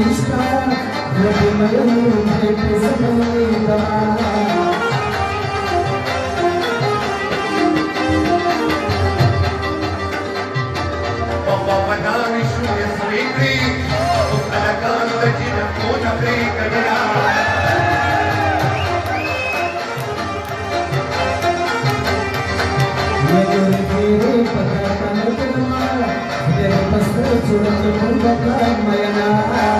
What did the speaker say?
Krishna Mayur Surat yang berbakar mayana